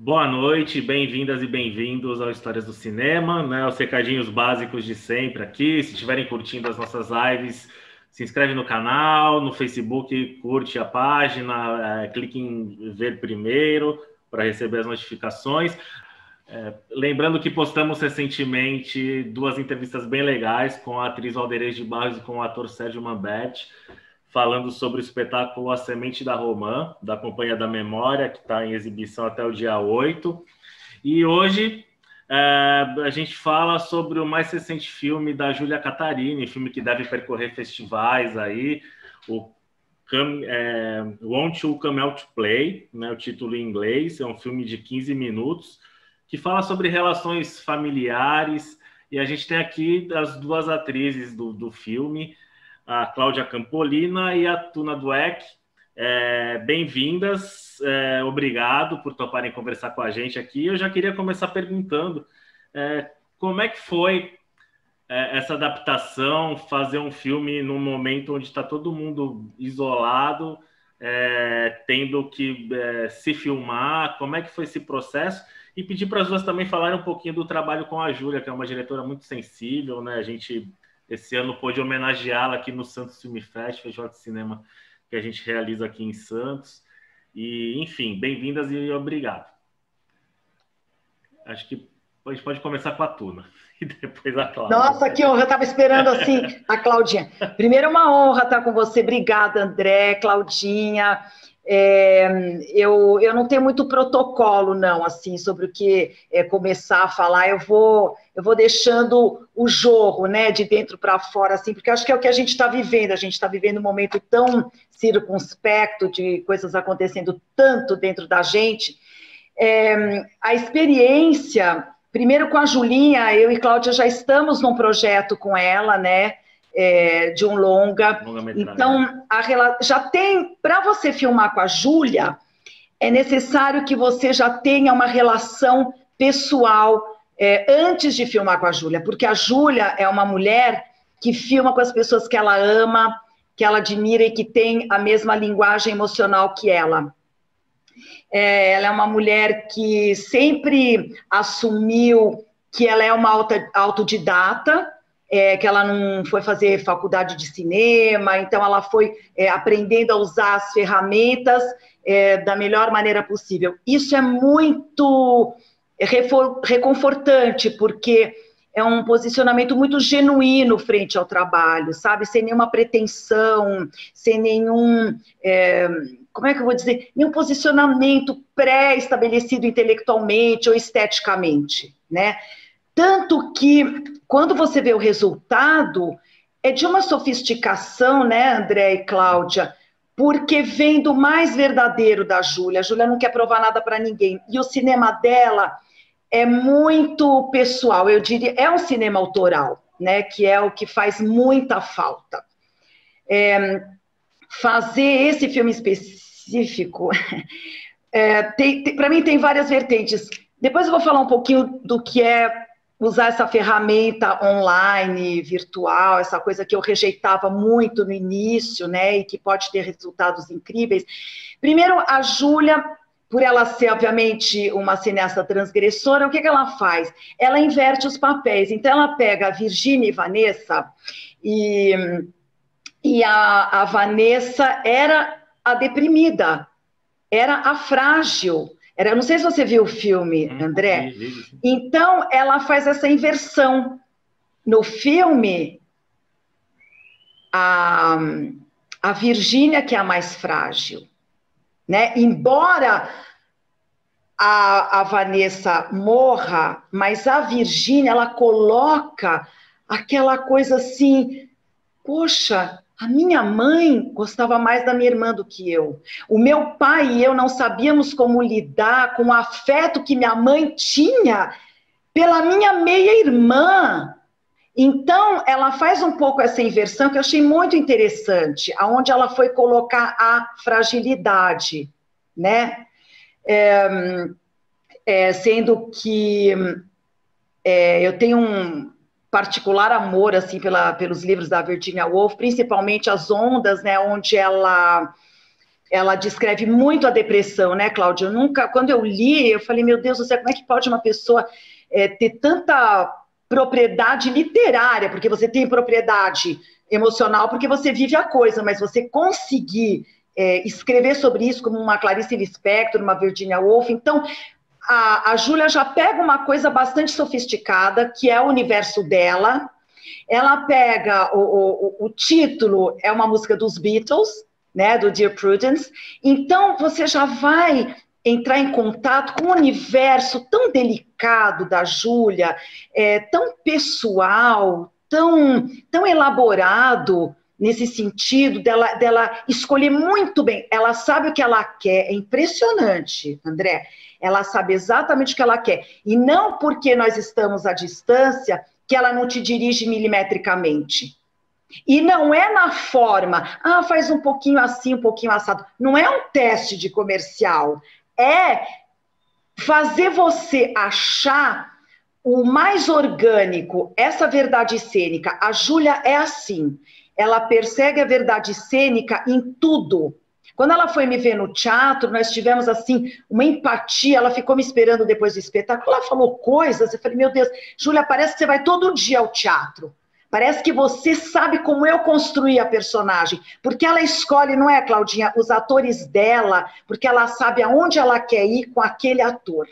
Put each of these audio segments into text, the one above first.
Boa noite, bem-vindas e bem-vindos ao Histórias do Cinema, né? Os recadinhos básicos de sempre aqui. Se estiverem curtindo as nossas lives, se inscreve no canal, no Facebook, curte a página, é, clique em ver primeiro para receber as notificações. É, lembrando que postamos recentemente duas entrevistas bem legais com a atriz Alderez de Barros e com o ator Sérgio Mambete falando sobre o espetáculo A Semente da Romã, da Companhia da Memória, que está em exibição até o dia 8. E hoje é, a gente fala sobre o mais recente filme da Júlia Catarini, filme que deve percorrer festivais aí, o Come, é, to Come Out to Play, né, o título em inglês, é um filme de 15 minutos, que fala sobre relações familiares, e a gente tem aqui as duas atrizes do, do filme, a Cláudia Campolina e a Tuna Dueck. É, Bem-vindas, é, obrigado por toparem conversar com a gente aqui. Eu já queria começar perguntando é, como é que foi é, essa adaptação, fazer um filme num momento onde está todo mundo isolado, é, tendo que é, se filmar, como é que foi esse processo? E pedir para as duas também falarem um pouquinho do trabalho com a Júlia, que é uma diretora muito sensível, né? A gente esse ano pôde homenageá-la aqui no Santos Film Fest, festival de cinema que a gente realiza aqui em Santos. E, enfim, bem-vindas e obrigado. Acho que a gente pode começar com a Tuna e depois a Cláudia. Nossa, que honra! Eu estava esperando assim a Claudinha. Primeiro, é uma honra estar com você. Obrigada, André, Claudinha. É, eu, eu não tenho muito protocolo, não, assim, sobre o que é, começar a falar. Eu vou, eu vou deixando o jogo, né, de dentro para fora, assim, porque acho que é o que a gente está vivendo. A gente está vivendo um momento tão circunspecto de coisas acontecendo tanto dentro da gente. É, a experiência, primeiro com a Julinha, eu e Cláudia já estamos num projeto com ela, né? É, de um longa. Então, a, já tem, para você filmar com a Júlia, é necessário que você já tenha uma relação pessoal é, antes de filmar com a Júlia, porque a Júlia é uma mulher que filma com as pessoas que ela ama, que ela admira e que tem a mesma linguagem emocional que ela. É, ela é uma mulher que sempre assumiu que ela é uma autodidata, é, que ela não foi fazer faculdade de cinema, então ela foi é, aprendendo a usar as ferramentas é, da melhor maneira possível. Isso é muito reconfortante, porque é um posicionamento muito genuíno frente ao trabalho, sabe? Sem nenhuma pretensão, sem nenhum. É, como é que eu vou dizer? Nenhum posicionamento pré-estabelecido intelectualmente ou esteticamente, né? Tanto que, quando você vê o resultado, é de uma sofisticação, né, André e Cláudia, porque vem do mais verdadeiro da Júlia. A Júlia não quer provar nada para ninguém. E o cinema dela é muito pessoal, eu diria, é um cinema autoral, né, que é o que faz muita falta. É, fazer esse filme específico, é, para mim tem várias vertentes. Depois eu vou falar um pouquinho do que é usar essa ferramenta online, virtual, essa coisa que eu rejeitava muito no início, né, e que pode ter resultados incríveis. Primeiro, a Júlia, por ela ser, obviamente, uma cineasta transgressora, o que, que ela faz? Ela inverte os papéis. Então, ela pega a Virginia e Vanessa, e, e a, a Vanessa era a deprimida, era a frágil, era, não sei se você viu o filme, hum, André. Então, ela faz essa inversão. No filme, a, a Virgínia, que é a mais frágil, né? Embora a, a Vanessa morra, mas a Virgínia, ela coloca aquela coisa assim, poxa, a minha mãe gostava mais da minha irmã do que eu. O meu pai e eu não sabíamos como lidar com o afeto que minha mãe tinha pela minha meia-irmã. Então, ela faz um pouco essa inversão que eu achei muito interessante, aonde ela foi colocar a fragilidade, né? É, é, sendo que é, eu tenho um, particular amor assim pela, pelos livros da Virginia Woolf, principalmente as ondas, né, onde ela ela descreve muito a depressão, né, Cláudia? Eu nunca, quando eu li, eu falei, meu Deus do céu, como é que pode uma pessoa é, ter tanta propriedade literária? Porque você tem propriedade emocional, porque você vive a coisa, mas você conseguir é, escrever sobre isso como uma Clarice Lispector, uma Virginia Woolf, então a, a Júlia já pega uma coisa bastante sofisticada, que é o universo dela, ela pega o, o, o título, é uma música dos Beatles, né, do Dear Prudence. Então, você já vai entrar em contato com um universo tão delicado da Júlia, é, tão pessoal, tão, tão elaborado nesse sentido dela, dela escolher muito bem. Ela sabe o que ela quer, é impressionante, André. Ela sabe exatamente o que ela quer. E não porque nós estamos à distância que ela não te dirige milimetricamente. E não é na forma, ah, faz um pouquinho assim, um pouquinho assado. Não é um teste de comercial. É fazer você achar o mais orgânico, essa verdade cênica. A Júlia é assim. Ela persegue a verdade cênica em tudo. Quando ela foi me ver no teatro, nós tivemos assim uma empatia. Ela ficou me esperando depois do espetáculo. Ela falou coisas. Eu falei, meu Deus, Júlia, parece que você vai todo dia ao teatro. Parece que você sabe como eu construí a personagem, porque ela escolhe, não é, Claudinha, os atores dela, porque ela sabe aonde ela quer ir com aquele ator.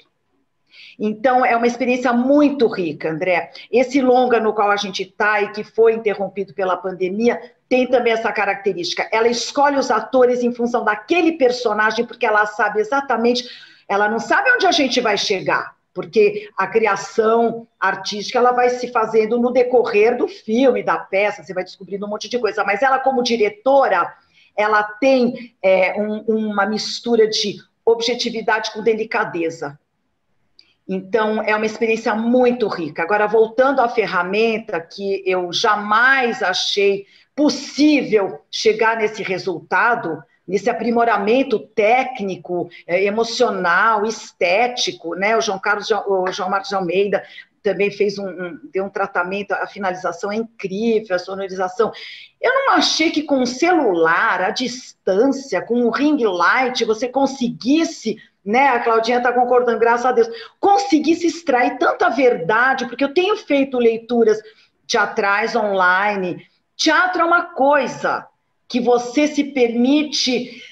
Então, é uma experiência muito rica, André. Esse longa no qual a gente está e que foi interrompido pela pandemia tem também essa característica. Ela escolhe os atores em função daquele personagem, porque ela sabe exatamente. Ela não sabe onde a gente vai chegar, porque a criação artística ela vai se fazendo no decorrer do filme, da peça, você vai descobrindo um monte de coisa, mas ela, como diretora, ela tem é, um, uma mistura de objetividade com delicadeza. Então, é uma experiência muito rica. Agora, voltando à ferramenta que eu jamais achei possível chegar nesse resultado, nesse aprimoramento técnico, é, emocional, estético, né? O João Carlos, o João Marcos de Almeida também fez um, um, deu um tratamento, a finalização é incrível, a sonorização. Eu não achei que com o celular, à distância, com o ring light, você conseguisse, né? A Claudinha está concordando, graças a Deus, conseguisse extrair tanta verdade, porque eu tenho feito leituras teatrais online. Teatro é uma coisa, que você se permite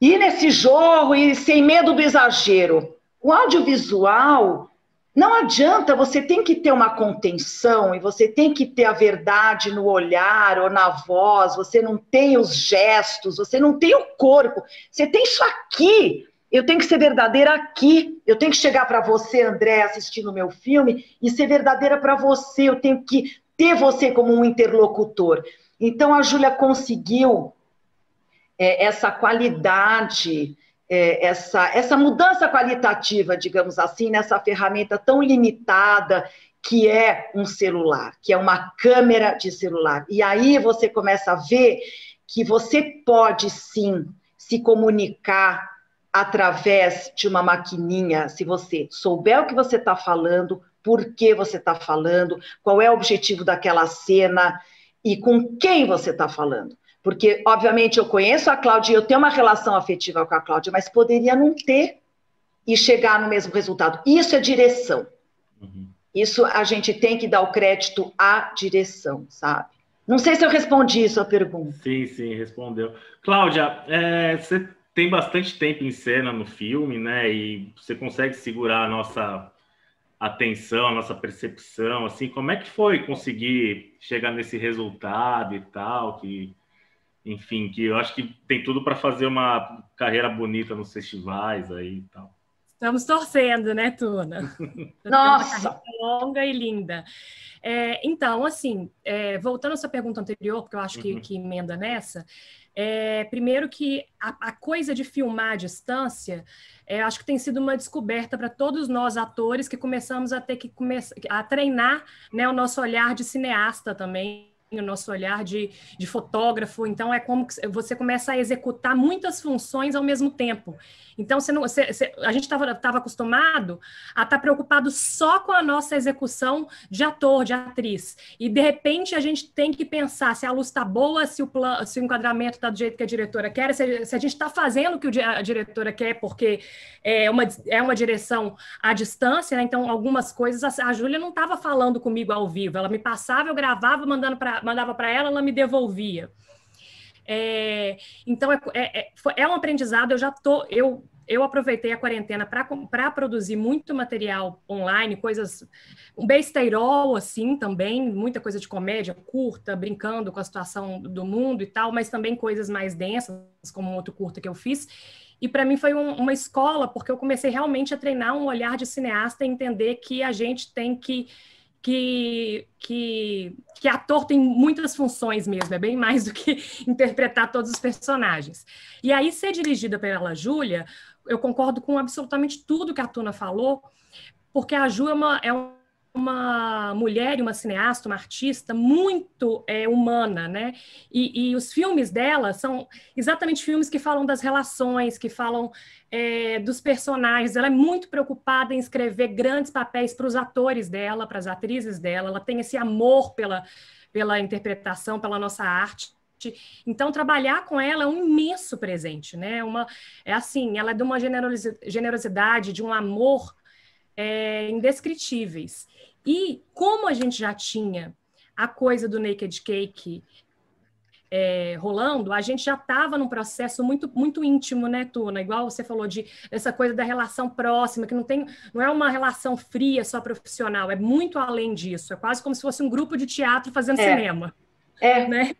ir nesse jogo e sem medo do exagero. O audiovisual não adianta, você tem que ter uma contenção e você tem que ter a verdade no olhar ou na voz, você não tem os gestos, você não tem o corpo, você tem isso aqui. Eu tenho que ser verdadeira aqui. Eu tenho que chegar para você, André, assistindo o meu filme e ser verdadeira para você. Eu tenho que ter você como um interlocutor. Então, a Júlia conseguiu é, essa qualidade, é, essa, essa mudança qualitativa, digamos assim, nessa ferramenta tão limitada que é um celular, que é uma câmera de celular. E aí você começa a ver que você pode sim se comunicar através de uma maquininha, se você souber o que você está falando, por que você está falando, qual é o objetivo daquela cena e com quem você está falando. Porque, obviamente, eu conheço a Cláudia, eu tenho uma relação afetiva com a Cláudia, mas poderia não ter e chegar no mesmo resultado. Isso é direção. Uhum. Isso a gente tem que dar o crédito à direção, sabe? Não sei se eu respondi a sua pergunta. Sim, sim, respondeu. Cláudia, é, você tem bastante tempo em cena no filme, né? E você consegue segurar a nossa atenção, a nossa percepção, assim, como é que foi conseguir chegar nesse resultado e tal, que, enfim, que eu acho que tem tudo para fazer uma carreira bonita nos festivais aí e tal. Estamos torcendo, né, Tuna? Nossa! longa e linda. É, então, assim, é, voltando à sua pergunta anterior, porque eu acho que, uhum. que emenda nessa, é, primeiro que a, a, coisa de filmar à distância, é, acho que tem sido uma descoberta para todos nós atores que começamos a ter que começar a treinar né, o nosso olhar de cineasta também o nosso olhar de, de fotógrafo. Então, é como você começa a executar muitas funções ao mesmo tempo. Então, você não, você, você, a gente estava acostumado a estar tá preocupado só com a nossa execução de ator, de atriz. E, de repente, a gente tem que pensar se a luz está boa, se o, plan, se o enquadramento está do jeito que a diretora quer, se, se a gente está fazendo o que a diretora quer, porque é uma, é uma direção à distância. Né? Então, algumas coisas, a, a Júlia não estava falando comigo ao vivo. Ela me passava, eu gravava, mandando pra, mandava para ela, ela me devolvia. É, então, é, é, é, um aprendizado. Eu já tô, eu, eu aproveitei a quarentena para produzir muito material online, coisas, um besteirol, assim, também, muita coisa de comédia curta, brincando com a situação do mundo e tal, mas também coisas mais densas, como um outro curta que eu fiz. E para mim foi um, uma escola, porque eu comecei realmente a treinar um olhar de cineasta e entender que a gente tem que que, que, que ator tem muitas funções mesmo, é bem mais do que interpretar todos os personagens. E aí, ser dirigida pela Júlia, eu concordo com absolutamente tudo que a Tuna falou, porque a Ju é uma, é uma mulher e uma cineasta, uma artista muito é, humana, né? E, e, os filmes dela são exatamente filmes que falam das relações, que falam é, dos personagens. Ela é muito preocupada em escrever grandes papéis para os atores dela, para as atrizes dela. Ela tem esse amor pela, pela interpretação, pela nossa arte. Então, trabalhar com ela é um imenso presente, né? Uma, é assim, ela é de uma generosidade, de um amor é, indescritíveis. E como a gente já tinha a coisa do Naked Cake é, rolando, a gente já estava num processo muito, muito íntimo, né, Tuna? Igual você falou de essa coisa da relação próxima, que não tem, não é uma relação fria só profissional, é muito além disso. É quase como se fosse um grupo de teatro fazendo é. cinema. É. Né?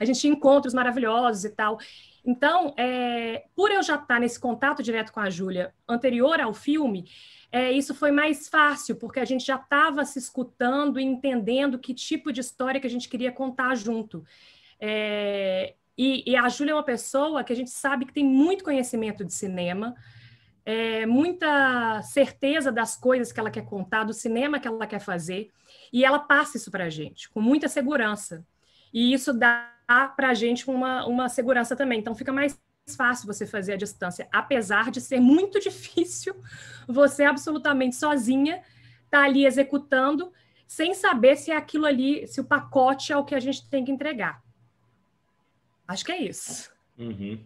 A gente tinha encontros maravilhosos e tal. Então, é, por eu já estar nesse contato direto com a Júlia anterior ao filme, é, isso foi mais fácil, porque a gente já estava se escutando e entendendo que tipo de história que a gente queria contar junto. É, e, e, a Júlia é uma pessoa que a gente sabe que tem muito conhecimento de cinema, é, muita certeza das coisas que ela quer contar, do cinema que ela quer fazer, e ela passa isso para a gente, com muita segurança. E isso dá para a gente uma, uma segurança também. Então, fica mais fácil você fazer a distância, apesar de ser muito difícil você absolutamente sozinha estar tá ali executando sem saber se é aquilo ali, se o pacote é o que a gente tem que entregar. Acho que é isso. Uhum.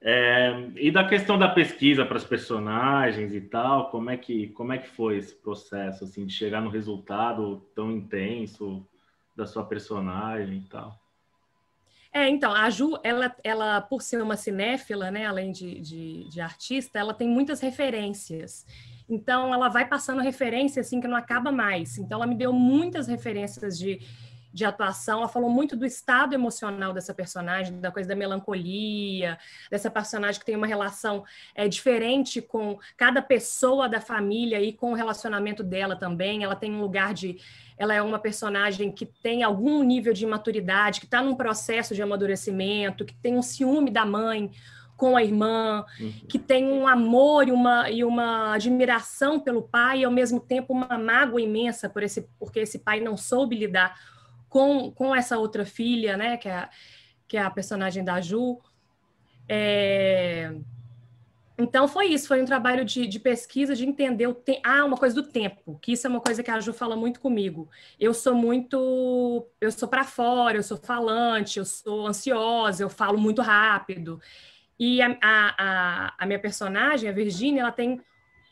É, e da questão da pesquisa para os personagens e tal, como é que como é que foi esse processo assim de chegar no resultado tão intenso da sua personagem e tal? É, então, a Ju, ela, ela por ser uma cinéfila, né, além de, de, de, artista, ela tem muitas referências. Então, ela vai passando referência, assim, que não acaba mais. Então, ela me deu muitas referências de, de atuação. Ela falou muito do estado emocional dessa personagem, da coisa da melancolia, dessa personagem que tem uma relação é, diferente com cada pessoa da família e com o relacionamento dela também. Ela tem um lugar de ela é uma personagem que tem algum nível de maturidade, que está num processo de amadurecimento, que tem um ciúme da mãe com a irmã, uhum. que tem um amor e uma, e uma admiração pelo pai, e ao mesmo tempo uma mágoa imensa por esse, porque esse pai não soube lidar com, com essa outra filha, né, que é, que é a personagem da Ju. É... Então foi isso, foi um trabalho de, de pesquisa, de entender o tempo. Ah, uma coisa do tempo, que isso é uma coisa que a Ju fala muito comigo. Eu sou muito, eu sou para fora, eu sou falante, eu sou ansiosa, eu falo muito rápido. E a, a, a minha personagem, a Virginia, ela tem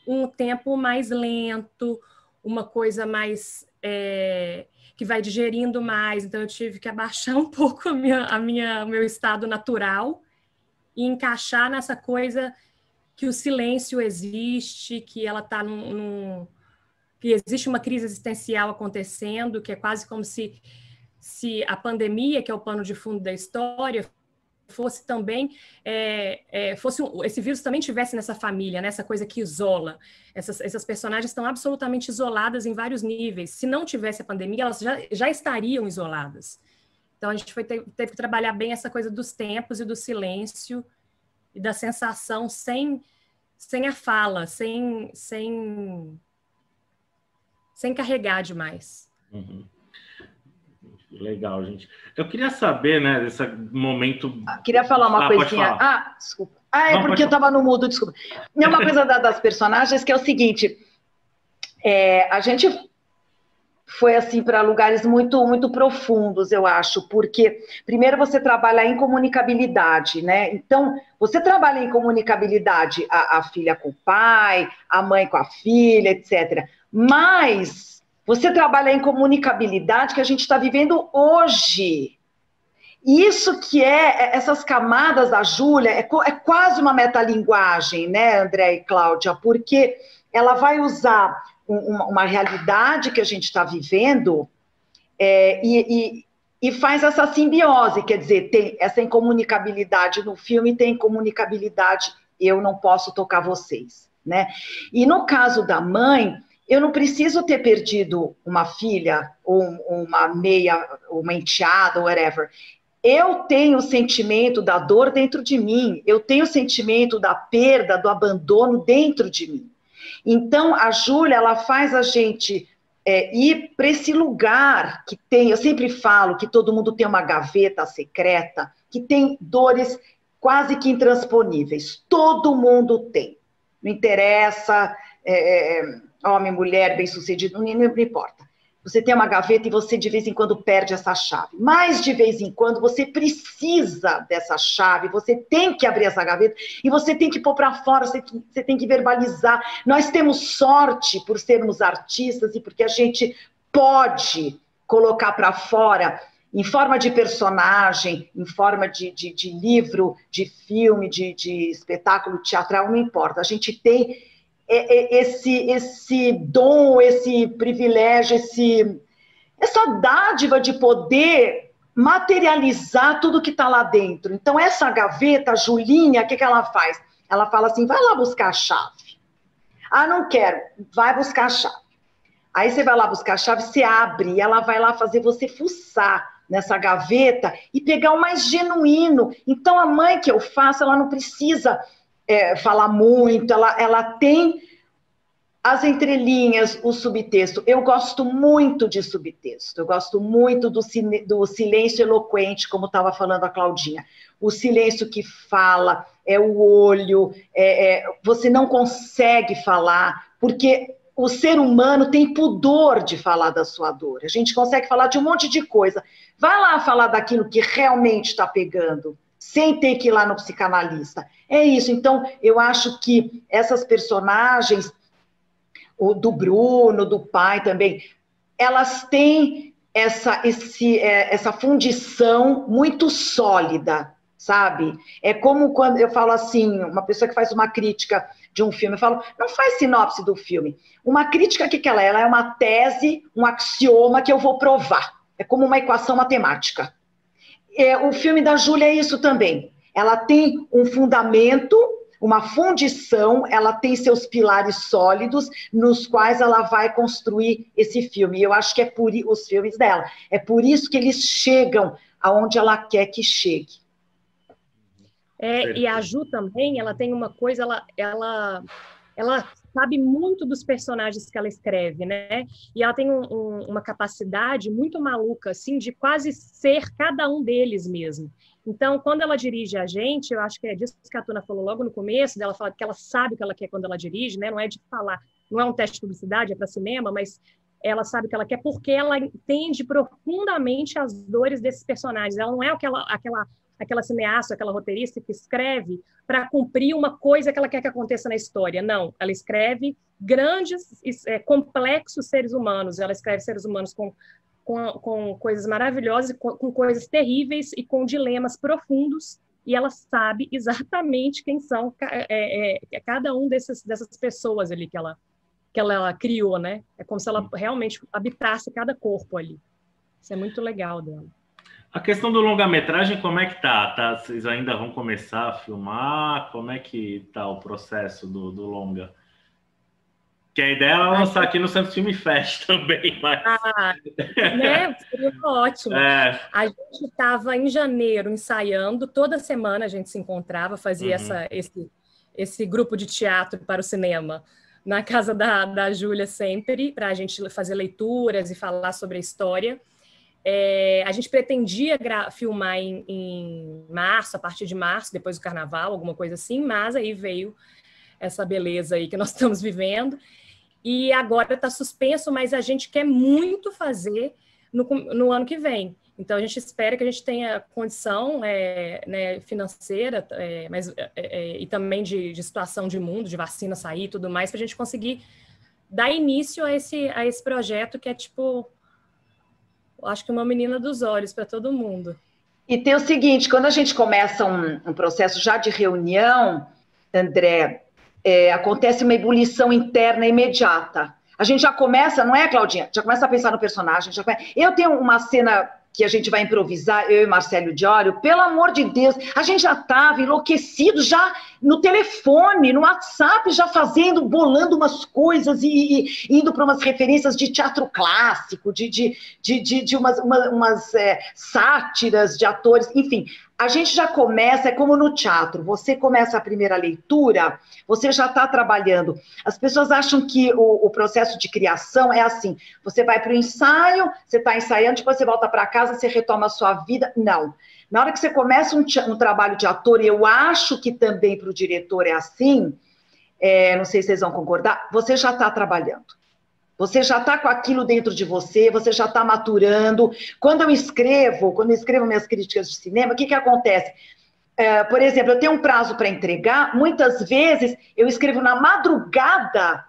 um tempo mais lento, uma coisa mais é, que vai digerindo mais. Então eu tive que abaixar um pouco a minha, a minha, o meu estado natural e encaixar nessa coisa que o silêncio existe, que ela está num, num, que existe uma crise existencial acontecendo, que é quase como se, se a pandemia, que é o pano de fundo da história, fosse também é, é, fosse um, esse vírus também tivesse nessa família, nessa né? coisa que isola. Essas, essas personagens estão absolutamente isoladas em vários níveis. Se não tivesse a pandemia, elas já, já estariam isoladas. Então a gente foi ter, teve que trabalhar bem essa coisa dos tempos e do silêncio e da sensação sem, sem a fala, sem, sem, sem carregar demais. Uhum. Legal, gente. Eu queria saber, né, desse momento. Ah, queria falar uma ah, coisinha. Ah, desculpa. Ah, é Não, porque eu estava no mudo, desculpa. E uma coisa da, das personagens que é o seguinte: é, a gente foi assim para lugares muito muito profundos, eu acho, porque primeiro você trabalha em comunicabilidade, né? Então você trabalha em comunicabilidade a, a filha com o pai, a mãe com a filha, etc. Mas você trabalha em comunicabilidade que a gente está vivendo hoje. Isso que é, é essas camadas da Júlia, é, é quase uma metalinguagem, né, André e Cláudia, porque ela vai usar uma, uma realidade que a gente está vivendo é, e, e, e, faz essa simbiose, quer dizer, tem essa incomunicabilidade no filme, tem incomunicabilidade, eu não posso tocar vocês, né? E no caso da mãe, eu não preciso ter perdido uma filha, ou uma meia, uma enteada, whatever. Eu tenho o sentimento da dor dentro de mim, eu tenho o sentimento da perda, do abandono dentro de mim. Então, a Júlia, ela faz a gente é, ir para esse lugar que tem, eu sempre falo que todo mundo tem uma gaveta secreta, que tem dores quase que intransponíveis. Todo mundo tem. Não interessa, é, é homem, mulher, bem-sucedido, não, importa. Você tem uma gaveta e você de vez em quando perde essa chave. Mas de vez em quando você precisa dessa chave, você tem que abrir essa gaveta e você tem que pôr para fora, você, você tem que verbalizar. Nós temos sorte por sermos artistas e porque a gente pode colocar para fora em forma de personagem, em forma de, de, de livro, de filme, de, de espetáculo teatral, não importa. A gente tem esse, esse dom, esse privilégio, esse, essa dádiva de poder materializar tudo que está lá dentro. Então, essa gaveta, a Julinha, o que, que ela faz? Ela fala assim: vai lá buscar a chave. Ah, não quero, vai buscar a chave. Aí você vai lá buscar a chave, você abre, e ela vai lá fazer você fuçar nessa gaveta e pegar o mais genuíno. Então, a mãe que eu faço, ela não precisa é, falar muito, ela, ela tem as entrelinhas, o subtexto. Eu gosto muito de subtexto, eu gosto muito do, do silêncio eloquente, como estava falando a Claudinha. O silêncio que fala, é o olho, é, é, você não consegue falar, porque o ser humano tem pudor de falar da sua dor. A gente consegue falar de um monte de coisa. Vai lá falar daquilo que realmente está pegando sem ter que ir lá no psicanalista. É isso. Então, eu acho que essas personagens, o do Bruno, do pai também, elas têm essa, esse, é, essa fundição muito sólida, sabe? É como quando eu falo assim, uma pessoa que faz uma crítica de um filme, eu falo, não faz sinopse do filme. Uma crítica, o que, que ela é? Ela é uma tese, um axioma que eu vou provar. É como uma equação matemática. É, o filme da Júlia é isso também. Ela tem um fundamento, uma fundição, ela tem seus pilares sólidos nos quais ela vai construir esse filme. E eu acho que é por os filmes dela. É por isso que eles chegam aonde ela quer que chegue. É, e a Ju também, ela tem uma coisa, ela, ela, ela sabe muito dos personagens que ela escreve, né? E ela tem um, um, uma capacidade muito maluca, assim, de quase ser cada um deles mesmo. Então, quando ela dirige a gente, eu acho que é disso que a Tuna falou logo no começo, dela fala que ela sabe o que ela quer quando ela dirige, né? Não é de falar, não é um teste de publicidade, é para cinema, mas ela sabe o que ela quer porque ela entende profundamente as dores desses personagens. Ela não é aquela, aquela aquela cineasta, aquela roteirista que escreve para cumprir uma coisa que ela quer que aconteça na história. Não, ela escreve grandes, é, complexos seres humanos. Ela escreve seres humanos com, com, com coisas maravilhosas, com, com coisas terríveis e com dilemas profundos. E ela sabe exatamente quem são é, é, cada um desses, dessas pessoas ali que ela, que ela, ela criou, né? É como se ela realmente habitasse cada corpo ali. Isso é muito legal dela. A questão do longa-metragem, como é que tá? tá? Vocês ainda vão começar a filmar? Como é que tá o processo do, do longa? Que a ideia é lançar aqui no Santos Filme Fest também, mas... Ah, né? Seria ótimo. É. A gente estava em janeiro ensaiando, toda semana a gente se encontrava, fazia uhum. essa, esse, esse grupo de teatro para o cinema na casa da, da Júlia sempre, para a gente fazer leituras e falar sobre a história. É, a gente pretendia filmar em, em, março, a partir de março, depois do carnaval, alguma coisa assim, mas aí veio essa beleza aí que nós estamos vivendo. E agora está suspenso, mas a gente quer muito fazer no, no ano que vem. Então, a gente espera que a gente tenha condição é, né, financeira é, mas, é, é, e também de, de, situação de mundo, de vacina sair e tudo mais, para a gente conseguir dar início a esse, a esse projeto que é tipo, acho que uma menina dos olhos para todo mundo. E tem o seguinte: quando a gente começa um, um processo já de reunião, André, é, acontece uma ebulição interna imediata. A gente já começa, não é, Claudinha? Já começa a pensar no personagem. Já começa... Eu tenho uma cena que a gente vai improvisar, eu e Marcelo Diório, pelo amor de Deus, a gente já estava enlouquecido, já no telefone, no WhatsApp, já fazendo, bolando umas coisas e, e indo para umas referências de teatro clássico, de, de, de, de, de umas, uma, umas é, sátiras de atores, enfim a gente já começa, é como no teatro, você começa a primeira leitura, você já está trabalhando. As pessoas acham que o, o, processo de criação é assim: você vai para o ensaio, você está ensaiando, depois você volta para casa, você retoma a sua vida. Não. Na hora que você começa um, um trabalho de ator, e eu acho que também para o diretor é assim, é, não sei se vocês vão concordar, você já está trabalhando. Você já está com aquilo dentro de você, você já está maturando. Quando eu escrevo, quando eu escrevo minhas críticas de cinema, o que, que acontece? É, por exemplo, eu tenho um prazo para entregar, muitas vezes eu escrevo na madrugada,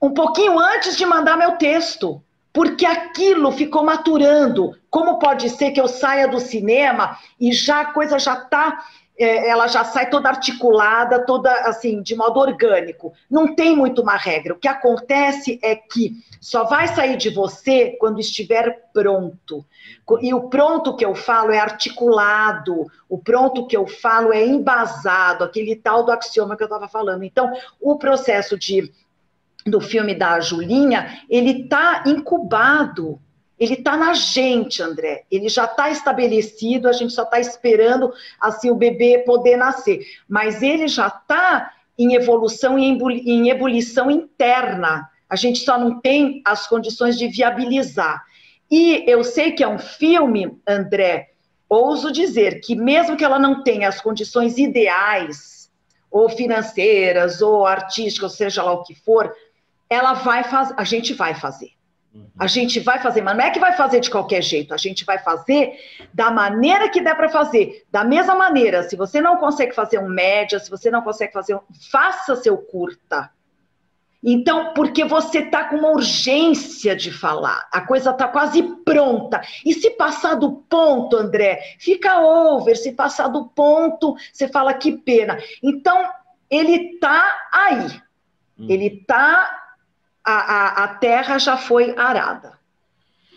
um pouquinho antes de mandar meu texto, porque aquilo ficou maturando. Como pode ser que eu saia do cinema e já a coisa já está é, ela já sai toda articulada, toda assim, de modo orgânico. Não tem muito uma regra. O que acontece é que só vai sair de você quando estiver pronto. E o pronto que eu falo é articulado, o pronto que eu falo é embasado, aquele tal do axioma que eu estava falando. Então, o processo de do filme da Julinha, ele está incubado ele está na gente, André. Ele já está estabelecido, a gente só está esperando assim o bebê poder nascer. Mas ele já está em evolução e em ebulição interna. A gente só não tem as condições de viabilizar. E eu sei que é um filme, André, ouso dizer que mesmo que ela não tenha as condições ideais, ou financeiras, ou artísticas, seja lá o que for, ela vai fazer, a gente vai fazer. A gente vai fazer, mas não é que vai fazer de qualquer jeito, a gente vai fazer da maneira que der para fazer. Da mesma maneira, se você não consegue fazer um média, se você não consegue fazer um. Faça seu curta. Então, porque você está com uma urgência de falar, a coisa está quase pronta. E se passar do ponto, André, fica over. Se passar do ponto, você fala que pena. Então, ele está aí. Hum. Ele está a, a, a terra já foi arada.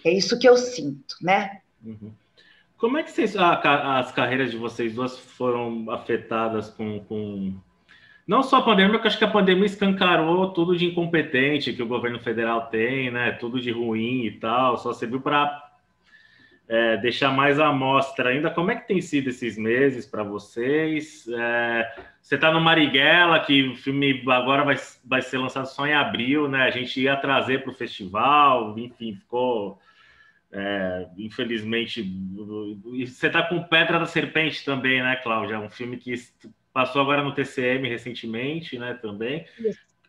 É isso que eu sinto, né? Uhum. Como é que vocês, a, as carreiras de vocês duas foram afetadas com, com, não só a pandemia, porque acho que a pandemia escancarou tudo de incompetente que o governo federal tem, né? Tudo de ruim e tal, só serviu para é, deixar mais a amostra ainda. Como é que tem sido esses meses para vocês? É, você está no Marighella, que o filme agora vai, vai ser lançado só em abril, né? A gente ia trazer para o festival, enfim, ficou. É, infelizmente. E você está com Pedra da Serpente também, né, Cláudia? Um filme que passou agora no TCM recentemente, né, também.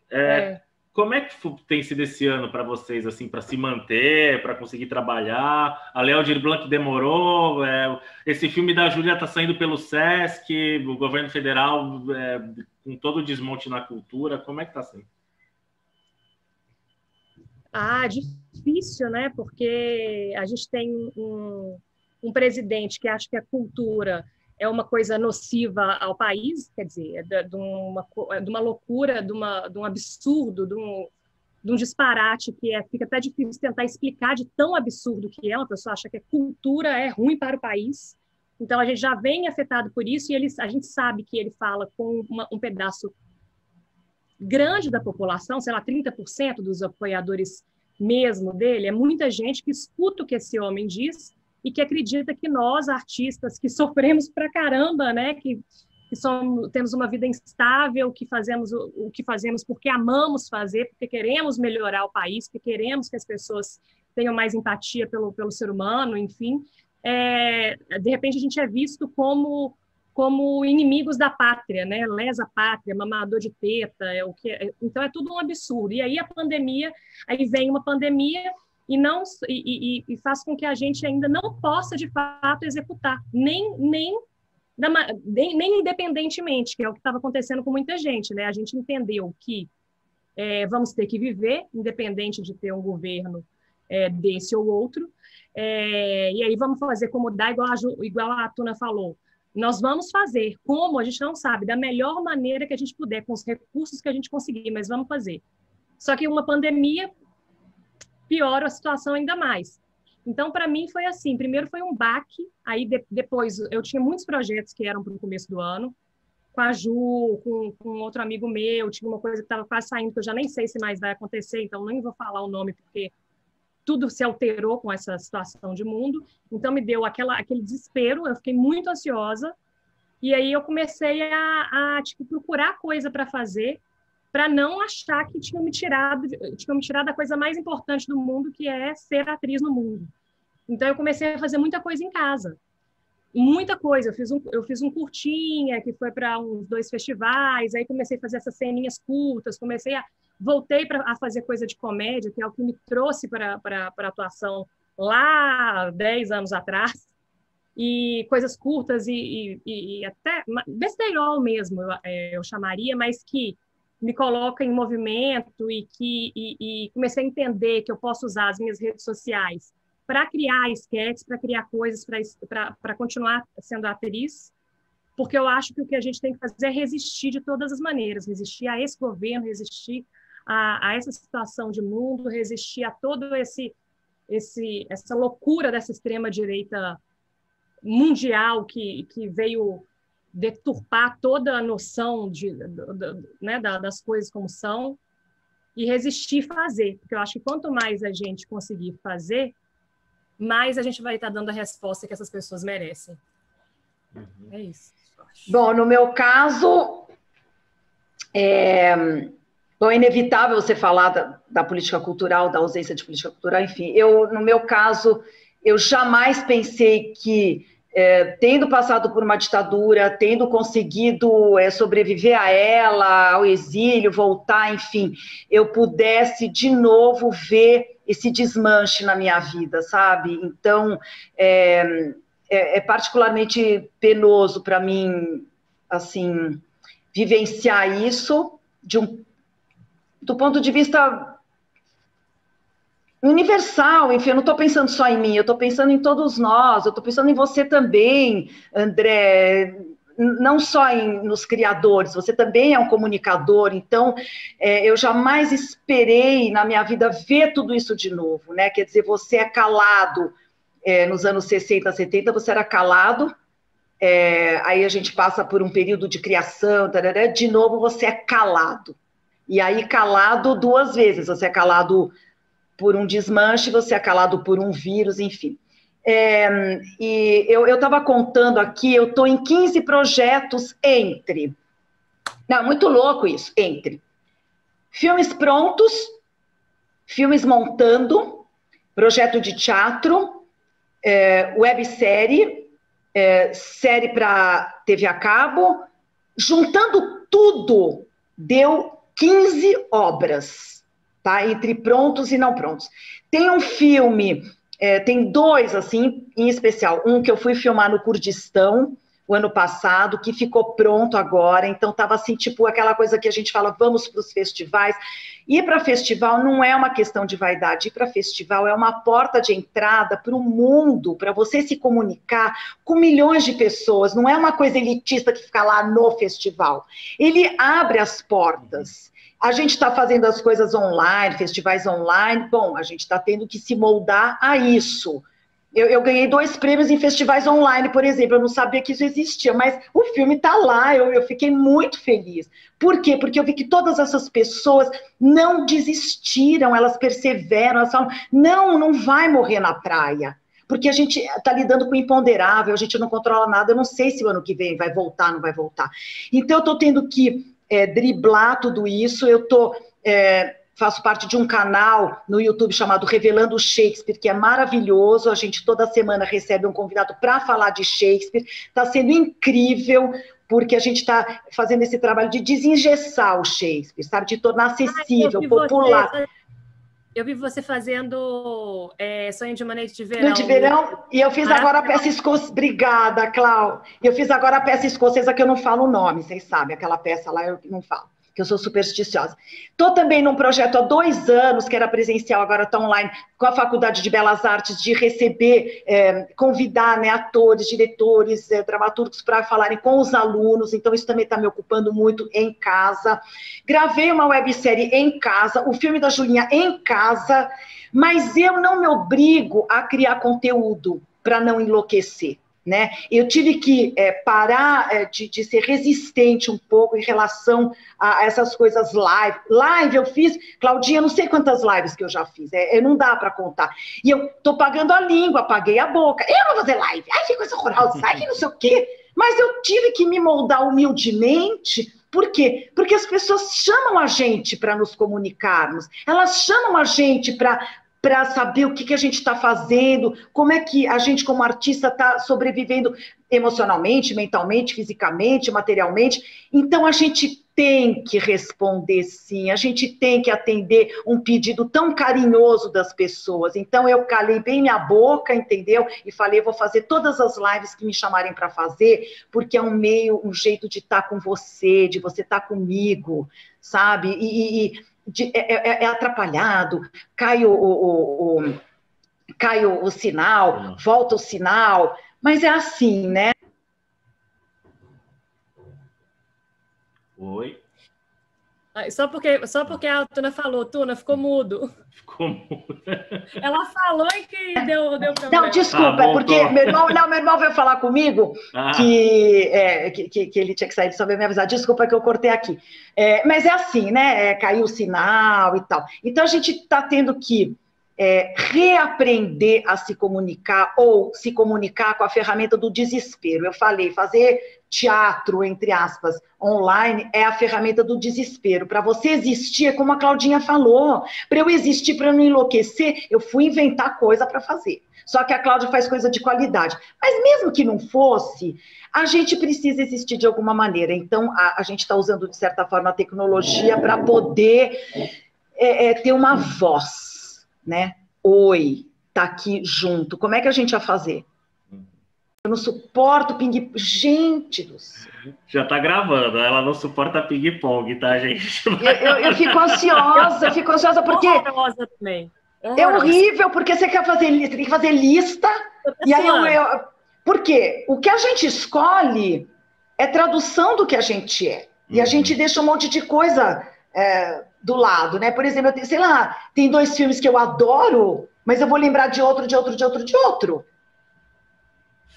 É, é. Como é que tem sido esse ano para vocês, assim, para se manter, para conseguir trabalhar? A Léo de Blanc demorou. É, esse filme da Júlia está saindo pelo SESC, o governo federal é, com todo o desmonte na cultura. Como é que está sendo? Ah, difícil, né? Porque a gente tem um, um presidente que acha que a cultura é uma coisa nociva ao país, quer dizer, é de, uma, é de uma loucura, de, uma, de um absurdo, de um, de um disparate que é, fica até difícil tentar explicar de tão absurdo que é. Uma pessoa acha que a cultura é ruim para o país. Então, a gente já vem afetado por isso e ele, a gente sabe que ele fala com uma, um pedaço grande da população, sei lá, 30% dos apoiadores mesmo dele, é muita gente que escuta o que esse homem diz e que acredita que nós, artistas, que sofremos pra caramba, né, que, que somos, temos uma vida instável, que fazemos o, o que fazemos porque amamos fazer, porque queremos melhorar o país, porque queremos que as pessoas tenham mais empatia pelo, pelo ser humano, enfim, é, de repente a gente é visto como como inimigos da pátria, né? Lesa pátria, mamador de teta, é o que é, então é tudo um absurdo. E aí a pandemia, aí vem uma pandemia e não e, e, e faz com que a gente ainda não possa de fato executar nem nem nem, nem independentemente, que é o que estava acontecendo com muita gente, né? A gente entendeu que é, vamos ter que viver, independente de ter um governo é, desse ou outro, é, e aí vamos fazer como dá, igual a, igual a Tuna falou, nós vamos fazer, como a gente não sabe, da melhor maneira que a gente puder, com os recursos que a gente conseguir, mas vamos fazer. Só que uma pandemia piora a situação ainda mais. Então, para mim, foi assim: primeiro foi um baque, aí de, depois eu tinha muitos projetos que eram para o começo do ano, com a Ju, com, com outro amigo meu, tinha uma coisa que estava quase saindo, que eu já nem sei se mais vai acontecer, então nem vou falar o nome, porque tudo se alterou com essa situação de mundo, então me deu aquela, aquele desespero, eu fiquei muito ansiosa, e aí eu comecei a, a tipo, procurar coisa para fazer, para não achar que tinham me tirado, tinham me tirado a coisa mais importante do mundo, que é ser atriz no mundo. Então eu comecei a fazer muita coisa em casa. Muita coisa, eu fiz um, eu fiz um curtinha que foi para uns dois festivais, aí comecei a fazer essas ceninhas curtas, comecei a voltei pra, a fazer coisa de comédia, que é o que me trouxe para a atuação lá 10 anos atrás, e coisas curtas e, e, e até besteirol mesmo, eu, é, eu, chamaria, mas que me coloca em movimento e que e, e comecei a entender que eu posso usar as minhas redes sociais para criar sketches, para criar coisas, para continuar sendo atriz, porque eu acho que o que a gente tem que fazer é resistir de todas as maneiras, resistir a esse governo, resistir a, a essa situação de mundo, resistir a todo esse, esse essa loucura dessa extrema direita mundial que, que veio deturpar toda a noção de, de, de né, das coisas como são e resistir fazer, porque eu acho que quanto mais a gente conseguir fazer, mais a gente vai estar dando a resposta que essas pessoas merecem. Uhum. É isso. Bom, no meu caso, é, Bom, é inevitável você falar da, da, política cultural, da ausência de política cultural, enfim. Eu, no meu caso, eu jamais pensei que, é, tendo passado por uma ditadura, tendo conseguido é, sobreviver a ela, ao exílio, voltar, enfim, eu pudesse de novo ver esse desmanche na minha vida, sabe? Então, é, é, é particularmente penoso para mim, assim, vivenciar isso de um do ponto de vista universal, enfim, eu não estou pensando só em mim, eu estou pensando em todos nós, eu estou pensando em você também, André, não só em, nos criadores, você também é um comunicador, então é, eu jamais esperei na minha vida ver tudo isso de novo, né? Quer dizer, você é calado é, nos anos 60, 70, você era calado, é, aí a gente passa por um período de criação, tarará, de novo você é calado. E aí, calado duas vezes. Você é calado por um desmanche, você é calado por um vírus, enfim. É, e eu estava contando aqui, eu estou em 15 projetos entre. Não, muito louco isso, entre. Filmes prontos, filmes montando, projeto de teatro, é, websérie, é, série para TV a cabo, juntando tudo, deu 15 obras, tá? Entre prontos e não prontos. Tem um filme, é, tem dois, assim, em especial. Um que eu fui filmar no Kurdistão, o ano passado, que ficou pronto agora, então estava assim, tipo aquela coisa que a gente fala, vamos para os festivais. Ir para festival não é uma questão de vaidade, ir para festival é uma porta de entrada para o mundo, para você se comunicar com milhões de pessoas, não é uma coisa elitista que fica lá no festival. Ele abre as portas. A gente está fazendo as coisas online, festivais online, bom, a gente está tendo que se moldar a isso eu, eu, ganhei dois prêmios em festivais online, por exemplo. Eu não sabia que isso existia, mas o filme está lá. Eu, eu, fiquei muito feliz. Por quê? Porque eu vi que todas essas pessoas não desistiram, elas perseveram, elas falam: não, não vai morrer na praia. Porque a gente está lidando com imponderável, a gente não controla nada. Eu não sei se o ano que vem vai voltar, não vai voltar. Então, eu estou tendo que é, driblar tudo isso. Eu estou. É, faço parte de um canal no YouTube chamado Revelando Shakespeare, que é maravilhoso. A gente toda semana recebe um convidado para falar de Shakespeare. Está sendo incrível, porque a gente está fazendo esse trabalho de desengessar o Shakespeare, sabe? De tornar acessível, Ai, popular. Você, eu vi você fazendo é, Sonho de uma Noite de Verão. Noite de Verão, e eu fiz agora a peça escocesa. Obrigada, Clau. Eu fiz agora a peça escocesa que eu não falo o nome, vocês sabem, aquela peça lá eu não falo que eu sou supersticiosa. Estou também num projeto há dois anos, que era presencial, agora está online, com a Faculdade de Belas Artes, de receber, é, convidar né, atores, diretores, é, dramaturgos para falarem com os alunos, então isso também está me ocupando muito em casa. Gravei uma websérie em casa, o filme da Julinha em casa, mas eu não me obrigo a criar conteúdo para não enlouquecer. Né? Eu tive que é, parar é, de, de, ser resistente um pouco em relação a, essas coisas live. Live eu fiz, Claudinha, não sei quantas lives que eu já fiz, é, não dá para contar. E eu tô pagando a língua, paguei a boca. Eu vou fazer live, ai que coisa horrorosa, ai que não sei o quê. Mas eu tive que me moldar humildemente por quê? Porque as pessoas chamam a gente para nos comunicarmos, elas chamam a gente para para saber o que, que a gente está fazendo, como é que a gente, como artista, está sobrevivendo emocionalmente, mentalmente, fisicamente, materialmente. Então, a gente tem que responder sim, a gente tem que atender um pedido tão carinhoso das pessoas. Então, eu calei bem minha boca, entendeu? E falei, vou fazer todas as lives que me chamarem para fazer, porque é um meio, um jeito de estar tá com você, de você estar tá comigo, sabe? e, e de, é, é, é, atrapalhado, cai o, o, o, cai o, o sinal, volta o sinal, mas é assim, né? Oi. Só porque, só porque a Tuna falou, Tuna, ficou mudo. Ficou mudo. Ela falou e que deu, deu problema. Não, desculpa, ah, é porque meu irmão, não, meu irmão veio falar comigo ah. que, é, que, que, que, ele tinha que sair, só veio me avisar. Desculpa que eu cortei aqui. É, mas é assim, né? É, caiu o sinal e tal. Então a gente está tendo que é, reaprender a se comunicar ou se comunicar com a ferramenta do desespero. Eu falei, fazer teatro, entre aspas, online é a ferramenta do desespero. Para você existir, é como a Claudinha falou, para eu existir, para não enlouquecer, eu fui inventar coisa para fazer. Só que a Cláudia faz coisa de qualidade. Mas mesmo que não fosse, a gente precisa existir de alguma maneira. Então, a, a gente está usando, de certa forma, a tecnologia para poder é, é, ter uma voz né? Oi, tá aqui junto. Como é que a gente ia fazer? Eu não suporto ping Gente do céu. Já tá gravando, ela não suporta ping-pong, tá, gente? Eu, eu, eu, fico ansiosa, eu fico ansiosa porque. Horrorosa também. É horrível, porque você quer fazer, você tem que fazer lista. E aí eu, eu. Por quê? O que a gente escolhe é tradução do que a gente é. E a uhum. gente deixa um monte de coisa é, do lado, né? Por exemplo, eu tenho, sei lá, tem dois filmes que eu adoro, mas eu vou lembrar de outro, de outro, de outro, de outro.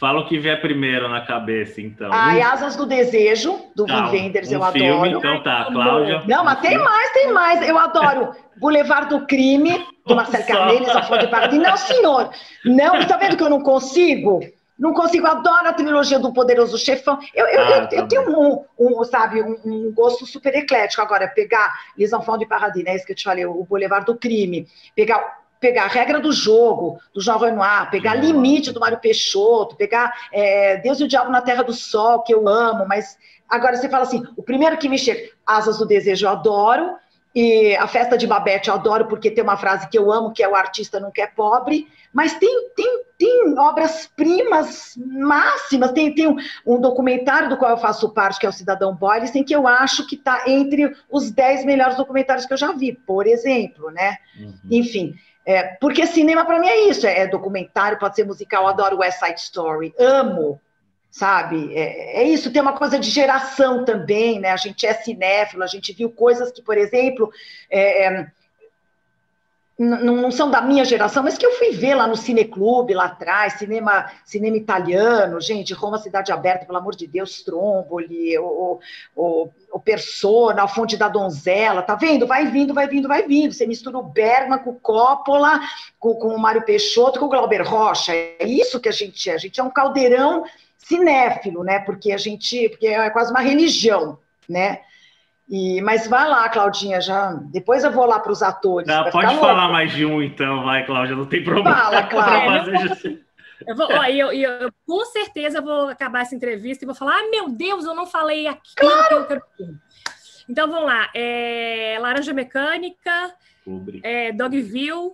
Fala o que vier primeiro na cabeça, então. Ah, Asas do Desejo, do tá, Wim Wenders, um eu filme, adoro. Então tá, Cláudia. Não, mas tem mais, tem mais. Eu adoro Boulevard do Crime, do Marcelo Carneiro, Safon de Paradis. Não, senhor. Não, está vendo que eu não consigo? Não consigo, adoro a trilogia do Poderoso Chefão. Eu, eu, ah, eu, tá eu tenho um, um sabe, um, um, gosto super eclético. Agora, pegar Les Enfants de Paradis, né, isso que eu te falei, o Boulevard do Crime, pegar pegar a regra do jogo, do Jean Renoir, pegar limite do Mário Peixoto, pegar é, Deus e o Diabo na Terra do Sol, que eu amo, mas agora você fala assim, o primeiro que me chega, Asas do Desejo, eu adoro, e a festa de Babette eu adoro porque tem uma frase que eu amo, que é o artista não quer pobre, mas tem, tem, tem obras-primas máximas, tem, tem um, um, documentário do qual eu faço parte, que é o Cidadão Boyles, em que eu acho que está entre os dez melhores documentários que eu já vi, por exemplo, né? Uhum. Enfim, é, porque cinema para mim é isso, é, é documentário, pode ser musical, adoro West Side Story, amo, sabe? É, é, isso, tem uma coisa de geração também, né? A gente é cinéfilo, a gente viu coisas que, por exemplo, é, é não são da minha geração, mas que eu fui ver lá no Cineclube, lá atrás, cinema, cinema italiano, gente, Roma Cidade Aberta, pelo amor de Deus, Stromboli, o, o, o Persona, a Fonte da Donzela, tá vendo? Vai vindo, vai vindo, vai vindo. Você mistura o Bergman com o Coppola, com, com o Mário Peixoto, com o Glauber Rocha. É isso que a gente é. A gente é um caldeirão cinéfilo, né? Porque a gente, porque é quase uma religião, né? E, mas vai lá, Claudinha, já. Depois eu vou lá para os atores. Tá, pode falar mais de um, então, vai, Cláudia, não tem problema. Fala, Cláudia. Eu vou, ó, eu, eu, eu, com certeza vou acabar essa entrevista e vou falar: ah, meu Deus, eu não falei aqui. Claro. Que eu quero... Então vamos lá. É, Laranja Mecânica, é, Dogville,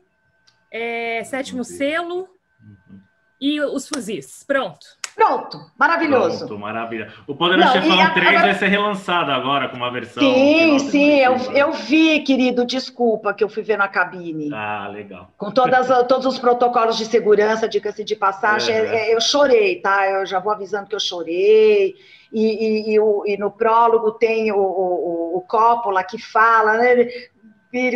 é, Sétimo Selo uhum. e os fuzis. Pronto. Pronto, maravilhoso. Pronto, maravilha. O Poderoso Chefão 3 agora... vai ser relançado agora com uma versão. Sim, sim, eu, eu vi, querido, desculpa, que eu fui ver na cabine. Ah, legal. Com todas, todos os protocolos de segurança, dica-se de passagem, é. eu chorei, tá? Eu já vou avisando que eu chorei. E, e, e, o, e no prólogo tem o, o, o Coppola que fala, né?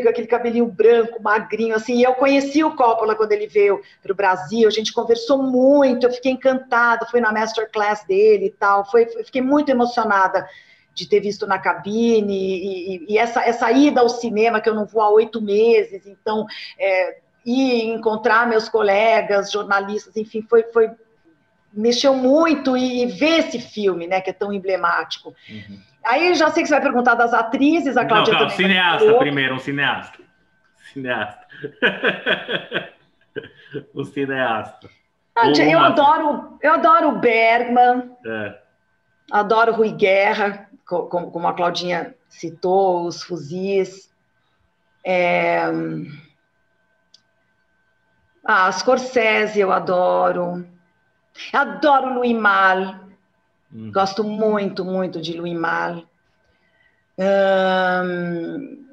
Aquele cabelinho branco, magrinho, assim. E eu conheci o Coppola quando ele veio para o Brasil, a gente conversou muito, eu fiquei encantada, fui na masterclass dele e tal, foi, fiquei muito emocionada de ter visto na cabine, e, e, e essa, essa ida ao cinema, que eu não vou há oito meses, então, é, ir encontrar meus colegas, jornalistas, enfim, foi, foi mexeu muito e, e ver esse filme, né, que é tão emblemático. Uhum. Aí já sei que você vai perguntar das atrizes, a Cláudia não, não. Cineasta primeiro, um cineasta. Cineasta. o cineasta. eu adoro, eu adoro Bergman. É. Adoro Rui Guerra, como, como a Claudinha citou, os fuzis. É... Ah, Scorsese eu adoro. Adoro Louis Mal. Hum. Gosto muito, muito de Louis Mal. Hum...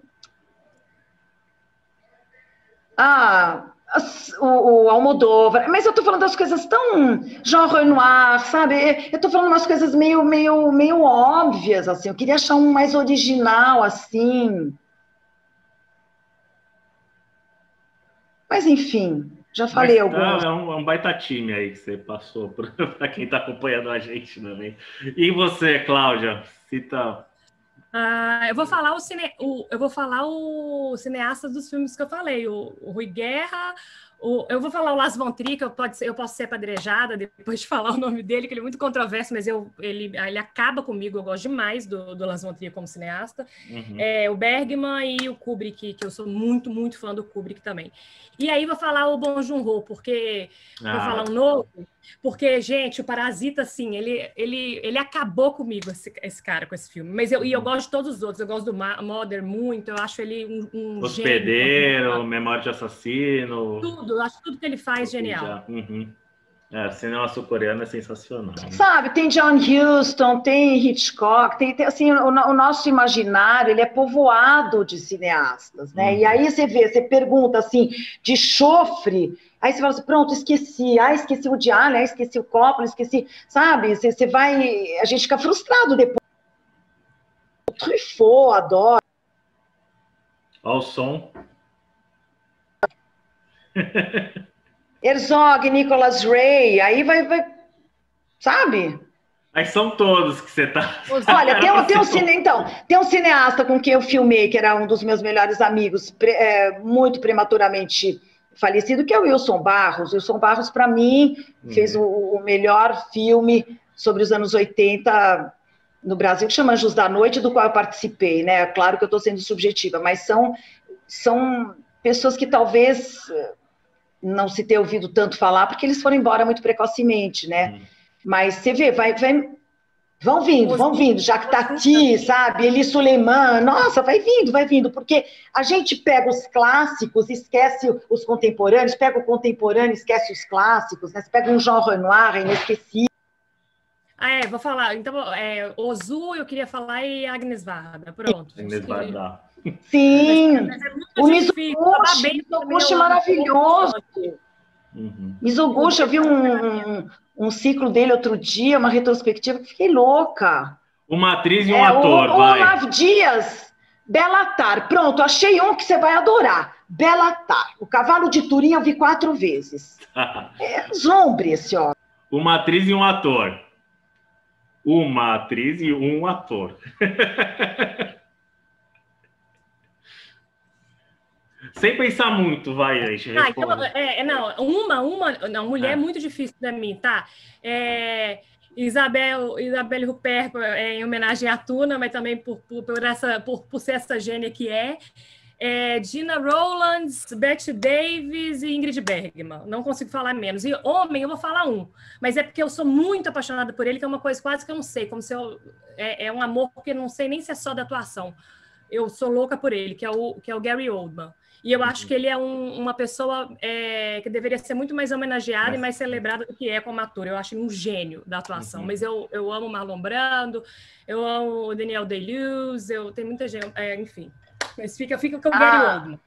Ah, o, o Almodóvar, mas eu tô falando das coisas tão Jean Renoir, sabe? Eu tô falando umas coisas meio, meio, meio óbvias, assim. Eu queria achar um mais original, assim. Mas, enfim, já falei Mas, alguns. É um, é um, baita time aí que você passou para quem está acompanhando a gente também. E você, Cláudia, cita. Ah, eu vou falar o, cine, o eu vou falar o cineasta dos filmes que eu falei, o, o Rui Guerra, o, eu vou falar o Las Von Trier, pode ser, eu posso ser apedrejada depois de falar o nome dele, que ele é muito controverso, mas eu, ele, ele acaba comigo, eu gosto demais do, do Las Von Trier como cineasta. Uhum. É, o Bergman e o Kubrick, que eu sou muito, muito fã do Kubrick também. E aí vou falar o Bong Joon-ho, porque ah. vou falar um novo, porque, gente, o Parasita, assim, ele, ele, ele acabou comigo, esse, esse cara, com esse filme. Mas eu, e eu uhum. gosto de todos os outros. Eu gosto do Mother muito, eu acho ele um, um Hospedeiro, gênio, Memória de Assassino. Tudo, eu acho tudo que ele faz genial. Uhum. É, cinema sul-coreano é sensacional. Né? Sabe, tem John Huston, tem Hitchcock, tem, tem assim, o, o, nosso imaginário, ele é povoado de cineastas, né? Uhum. E aí você vê, você pergunta assim, de chofre, aí você fala assim, pronto, esqueci, ah, esqueci o Diário, ah, esqueci o Coppola, esqueci, sabe? Você, você vai, a gente fica frustrado depois. Truffaut, adoro. Olha o som. Herzog, Nicholas Ray, aí vai, vai sabe? Aí são todos que você tá. Olha, tem um, tem um cine, então, tem um cineasta com quem eu filmei, que era um dos meus melhores amigos, pre, é, muito prematuramente falecido, que é o Wilson Barros. Wilson Barros, para mim, uhum. fez o, o, melhor filme sobre os anos 80 no Brasil, que chama Anjos da Noite, do qual eu participei, né? Claro que eu estou sendo subjetiva, mas são, são pessoas que talvez não se ter ouvido tanto falar, porque eles foram embora muito precocemente, né? Hum. Mas você vê, vai, vai, vão vindo, vão vindo, Jacques Tati, sabe? Eli Suleiman, nossa, vai vindo, vai vindo, porque a gente pega os clássicos, esquece os contemporâneos, pega o contemporâneo, esquece os clássicos, né? Você pega um Jean Renoir, é inesquecível. Ah, é, vou falar. Então, é, Ozu eu queria falar e Agnes Varda. Pronto. Agnes Varda. Sim, mas mas é o Mizoguchi, Mizoguchi maravilhoso. Uhum. Mizoguchi, eu vi um, um, um, ciclo dele outro dia, uma retrospectiva, que fiquei louca. Uma atriz e um é, ator, o, vai. Olavo Dias, Belatar. Pronto, achei um que você vai adorar. Belatar. O Cavalo de Turim eu vi quatro vezes. é zombre esse homem. Uma atriz e um ator. Uma atriz e um ator. Sem pensar muito, vai, aí. Ah, então, é, é, não, uma, uma, não, mulher é, é muito difícil para mim, tá? É, Isabel, Isabelle Rupert é, em homenagem à Tuna, mas também por, por, por, essa, por, por ser essa gênia que é. é. Gina Rowlands, Bette Davis e Ingrid Bergman. Não consigo falar menos. E homem, eu vou falar um. Mas é porque eu sou muito apaixonada por ele, que é uma coisa quase que eu não sei. Como se eu, é, é um amor que eu não sei nem se é só da atuação. Eu sou louca por ele, que é o, que é o Gary Oldman. E eu acho uhum. que ele é um, uma pessoa é, que deveria ser muito mais homenageada Mas... e mais celebrada do que é como ator. Eu acho ele um gênio da atuação. Uhum. Mas eu, eu amo Marlon Brando, eu amo o Daniel Day-Lewis, eu tenho muita gente, é, enfim. Mas fica, fica com o ah.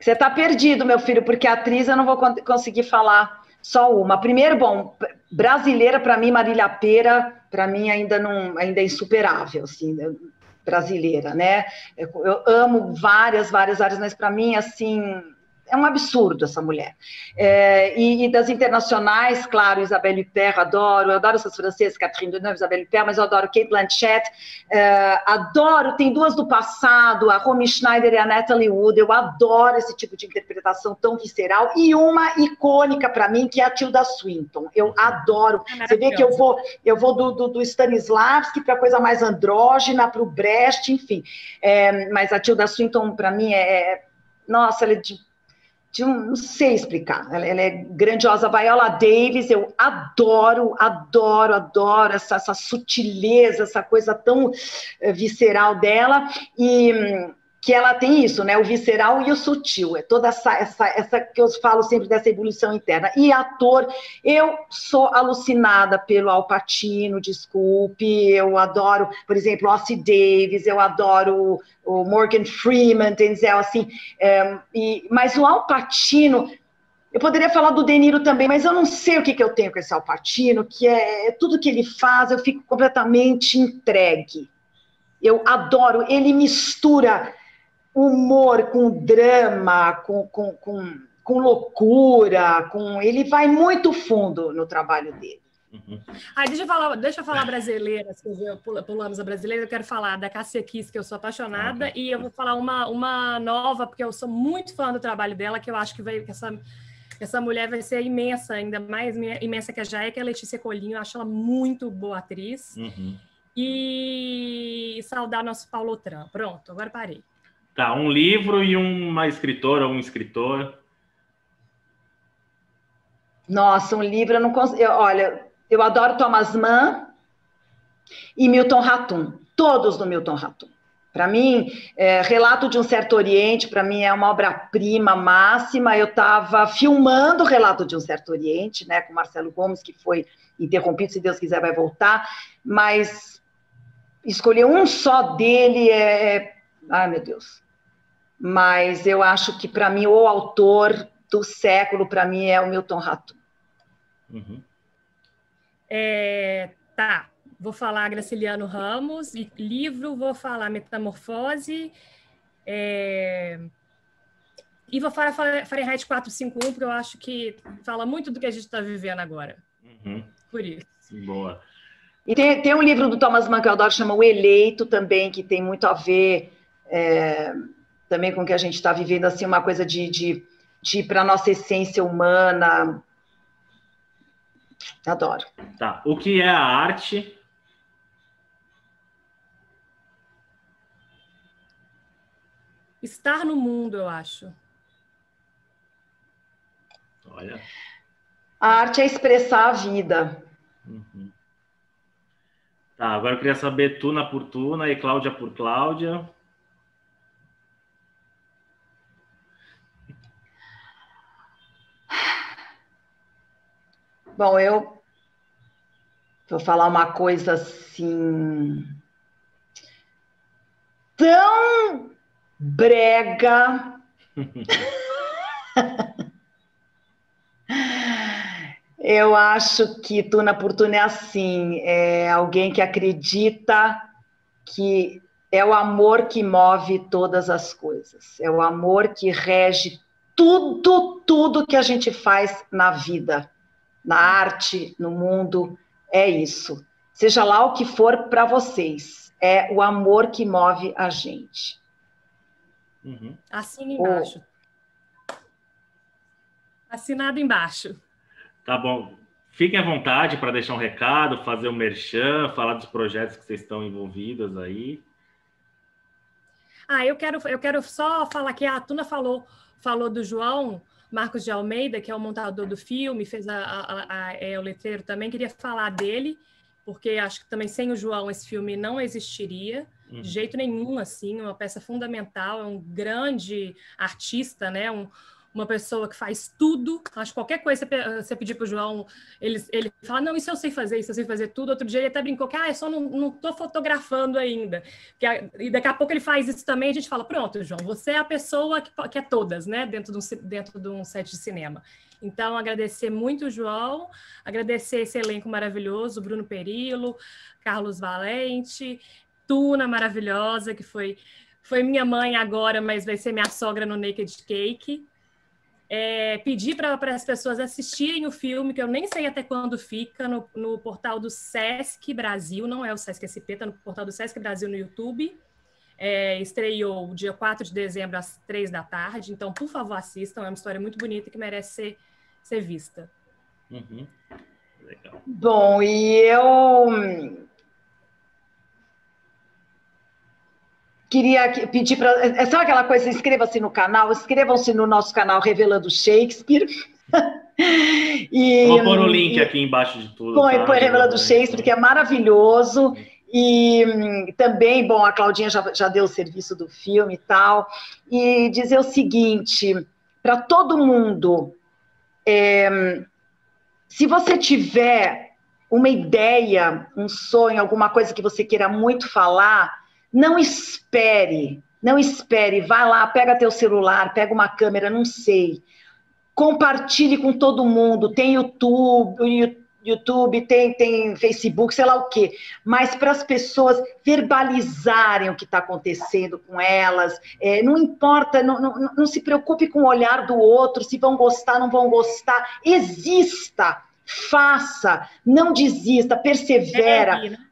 Você está perdido, meu filho, porque atriz eu não vou conseguir falar só uma. Primeiro, bom, brasileira para mim, Marília Pera, para mim ainda não, ainda é insuperável, assim brasileira, né? Eu amo várias, várias áreas, mas para mim, assim, é um absurdo essa mulher. É, e, e, das internacionais, claro, Isabelle Huppert, adoro, eu adoro essas francesas, Catherine Deneuve, Isabelle Huppert, mas eu adoro Kate Blanchett, é, adoro, tem duas do passado, a Romy Schneider e a Natalie Wood, eu adoro esse tipo de interpretação tão visceral, e uma icônica para mim, que é a Tilda Swinton, eu adoro, é você vê que eu vou, eu vou do, do, do Stanislavski para coisa mais andrógena, para o Brecht, enfim, é, mas a Tilda Swinton, para mim, é, é nossa, ela é de de um, não sei explicar. Ela, ela, é grandiosa. Viola Davis, eu adoro, adoro, adoro essa, essa sutileza, essa coisa tão eh, visceral dela. E hum, que ela tem isso, né? O visceral e o sutil. É toda essa, essa, essa que eu falo sempre dessa evolução interna. E ator, eu sou alucinada pelo Al Pacino, desculpe. Eu adoro, por exemplo, Ossie Davis, eu adoro o Morgan Freeman, Denzel, assim. É, e, mas o Al Pacino, eu poderia falar do De Niro também, mas eu não sei o que, que eu tenho com esse Al Pacino, que é, é tudo que ele faz, eu fico completamente entregue. Eu adoro, ele mistura humor com drama, com, com, com, com loucura, com ele vai muito fundo no trabalho dele. Uhum. Ah, deixa eu falar, deixa eu falar brasileira, se pulamos a brasileira, eu quero falar da Cássia Kiss, que eu sou apaixonada, uhum. e eu vou falar uma, uma nova, porque eu sou muito fã do trabalho dela, que eu acho que, vai, que essa, essa mulher vai ser imensa, ainda mais imensa que a já é, que é a Letícia Colinho, eu acho ela muito boa atriz. Uhum. E saudar nosso Paulo Tran. Pronto, agora parei. Tá, um livro e uma escritora ou um escritor. Nossa, um livro eu não consigo. Olha, eu adoro Thomas Mann e Milton Ratum. Todos do Milton Ratum. Para mim, é, Relato de um Certo Oriente, para mim é uma obra-prima máxima. Eu estava filmando Relato de um Certo Oriente, né, com Marcelo Gomes, que foi interrompido, se Deus quiser vai voltar, mas escolher um só dele é, é ai meu Deus, mas eu acho que, para mim, o autor do século, para mim, é o Milton Rato. Uhum. É, tá, vou falar Graciliano Ramos, e livro, vou falar Metamorfose, é, e vou falar Fahrenheit 451, porque eu acho que fala muito do que a gente está vivendo agora. Uhum. Por isso. Boa. E tem, tem um livro do Thomas Mann que eu adoro, chama O Eleito, também, que tem muito a ver... É, também com o que a gente está vivendo, assim, uma coisa de, de, de ir para a nossa essência humana. Adoro. Tá. O que é a arte? Estar no mundo, eu acho. Olha. A arte é expressar a vida. Uhum. Tá, agora eu queria saber Tuna por Tuna e Cláudia por Cláudia. Bom, eu vou falar uma coisa assim. tão brega. Eu acho que Tuna por Tuna é assim, é alguém que acredita que é o amor que move todas as coisas, é o amor que rege tudo, tudo que a gente faz na vida na arte, no mundo, é isso. Seja lá o que for para vocês, é o amor que move a gente. Uhum. Assina embaixo. Oh. Assinado embaixo. Tá bom. Fiquem à vontade para deixar um recado, fazer um merchan, falar dos projetos que vocês estão envolvidos aí. Ah, eu quero, eu quero só falar que a Tuna falou, falou do João Marcos de Almeida, que é o montador do filme, fez a, a, a, é, o letreiro também. Queria falar dele, porque acho que também sem o João esse filme não existiria uhum. de jeito nenhum, assim, uma peça fundamental, é um grande artista, né? Um, uma pessoa que faz tudo. Acho que qualquer coisa você, você pedir para o João, ele, ele fala: Não, isso eu sei fazer, isso eu sei fazer tudo. Outro dia ele até brincou que ah, eu só não estou fotografando ainda. E daqui a pouco ele faz isso também. A gente fala: Pronto, João, você é a pessoa que, que é todas, né, dentro de, um, dentro de um set de cinema. Então, agradecer muito o João, agradecer esse elenco maravilhoso, Bruno Perilo, Carlos Valente, Tuna maravilhosa, que foi, foi minha mãe agora, mas vai ser minha sogra no Naked Cake é, pedir para as pessoas assistirem o filme, que eu nem sei até quando fica, no, no portal do Sesc Brasil, não é o Sesc SP, está no portal do Sesc Brasil no YouTube. É, estreou dia 4 de dezembro às 3 da tarde, então, por favor, assistam, é uma história muito bonita que merece ser, ser vista. Uhum. Bom, e eu queria pedir para. É, sabe aquela coisa? Inscreva-se no canal, inscrevam-se no nosso canal Revelando Shakespeare. e, Vou pôr o link e, aqui embaixo de tudo. Põe, tá? põe Revelando Shakespeare, que é maravilhoso. E também, bom, a Claudinha já, já deu o serviço do filme e tal. E dizer o seguinte: para todo mundo, é, se você tiver uma ideia, um sonho, alguma coisa que você queira muito falar, não espere, não espere, vai lá, pega teu celular, pega uma câmera, não sei. Compartilhe com todo mundo, tem YouTube, YouTube, tem, tem Facebook, sei lá o quê, mas para as pessoas verbalizarem o que está acontecendo com elas, é, não importa, não, não, não se preocupe com o olhar do outro, se vão gostar, não vão gostar, exista, faça, não desista, persevera. É,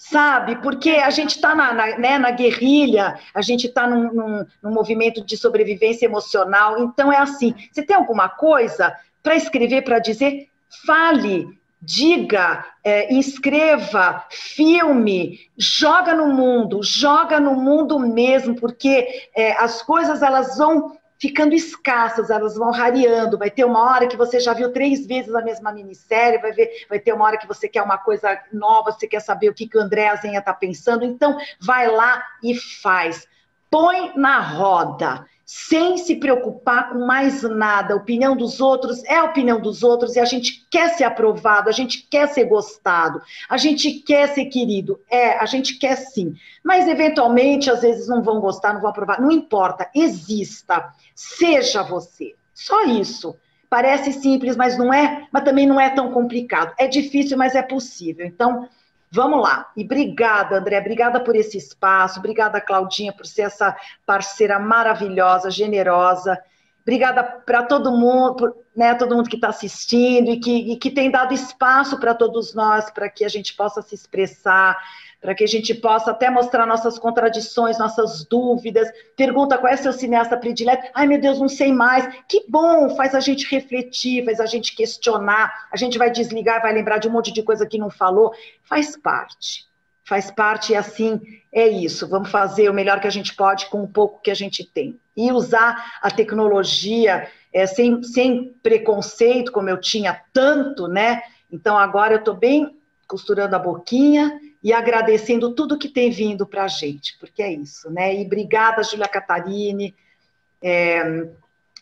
sabe? Porque a gente está na, na, né, na, guerrilha, a gente está num, num, num, movimento de sobrevivência emocional. Então, é assim: você tem alguma coisa para escrever, para dizer? Fale, diga, é, inscreva, filme, joga no mundo, joga no mundo mesmo, porque é, as coisas elas vão ficando escassas, elas vão rareando. Vai ter uma hora que você já viu três vezes a mesma minissérie, vai, ver, vai ter uma hora que você quer uma coisa nova, você quer saber o que, que o André Azenha está pensando. Então, vai lá e faz. Põe na roda sem se preocupar com mais nada. A opinião dos outros é a opinião dos outros e a gente quer ser aprovado, a gente quer ser gostado, a gente quer ser querido. É, a gente quer sim. Mas, eventualmente, às vezes não vão gostar, não vão aprovar. Não importa, exista. Seja você. Só isso. Parece simples, mas não é, mas também não é tão complicado. É difícil, mas é possível. Então, Vamos lá. E obrigada, André, obrigada por esse espaço, obrigada, Claudinha, por ser essa parceira maravilhosa, generosa. Obrigada para todo mundo, né, todo mundo que está assistindo e que, e que tem dado espaço para todos nós, para que a gente possa se expressar, para que a gente possa até mostrar nossas contradições, nossas dúvidas. Pergunta qual é seu cineasta predileto. Ai, meu Deus, não sei mais. Que bom, faz a gente refletir, faz a gente questionar. A gente vai desligar, vai lembrar de um monte de coisa que não falou. Faz parte. Faz parte e assim é isso. Vamos fazer o melhor que a gente pode com o pouco que a gente tem. E usar a tecnologia é, sem, sem preconceito, como eu tinha tanto, né? Então agora eu estou bem costurando a boquinha e agradecendo tudo que tem vindo para a gente, porque é isso, né? E obrigada, Júlia Catarine, é,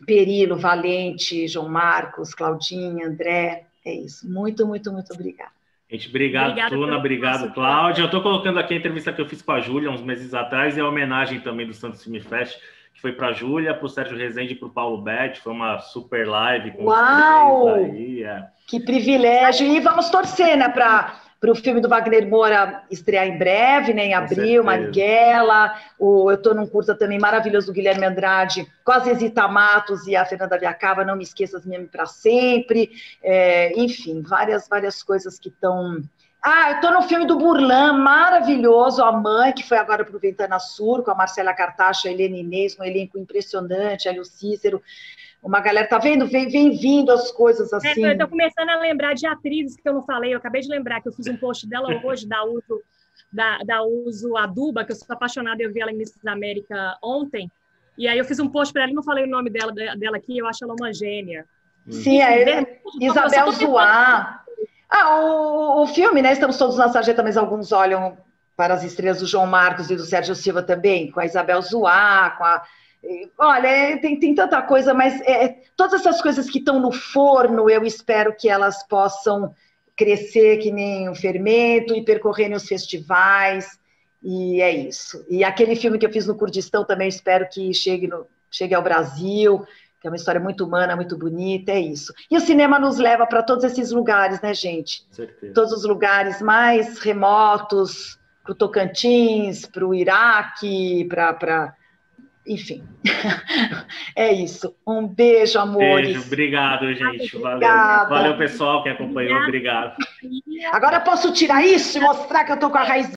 Perilo, Valente, João Marcos, Claudinha, André, é isso. Muito, muito, muito obrigada. Gente, obrigado, Obrigada Tuna, obrigado, Cláudia. Eu estou colocando aqui a entrevista que eu fiz com a Júlia uns meses atrás e a homenagem também do Santos Film Fest, que foi para a Júlia, para o Sérgio Rezende e para o Paulo Betti. Foi uma super live com Uau! Aí, é. Que privilégio! E vamos torcer, né, para para o filme do Wagner Moura estrear em breve, né, em abril, Marighella, o, eu estou num curta também maravilhoso do Guilherme Andrade, com a Zezita Matos e a Fernanda Viacava, Não Me Esqueças Mesmo para Sempre, é, enfim, várias, várias coisas que estão Ah, eu estou no filme do Burlan, maravilhoso, A Mãe, que foi agora para o Ventana Sur, com a Marcela Cartacho, a Helena Inês, um elenco impressionante, ali o Cícero. Uma galera, tá vendo? Vem, vem vindo as coisas é, assim. É, eu tô começando a lembrar de atrizes que eu não falei, eu acabei de lembrar que eu fiz um post dela hoje, da Uso, da, da Uso Aduba, que eu sou apaixonada, eu vi ela em Miss América ontem, e aí eu fiz um post para ela, não falei o nome dela, dela aqui, eu acho ela uma gênia. Sim, é Isabel Zoá. Ah, o, o filme, né? Estamos todos na sarjeta, mas alguns olham para as estrelas do João Marcos e do Sérgio Silva também, com a Isabel Zoá, com a. Olha, é, tem, tem tanta coisa, mas é, todas essas coisas que estão no forno, eu espero que elas possam crescer que nem um fermento e percorrerem os festivais, e é isso. E aquele filme que eu fiz no Kurdistão também espero que chegue, no, chegue ao Brasil, que é uma história muito humana, muito bonita, é isso. E o cinema nos leva para todos esses lugares, né, gente? Certeza. Todos os lugares mais remotos, para o Tocantins, para o Iraque, para. Enfim, é isso. Um beijo, amores. Beijo, obrigado, gente. Valeu. Valeu, pessoal que acompanhou. Obrigado. Agora posso tirar isso e mostrar que eu estou com a raiz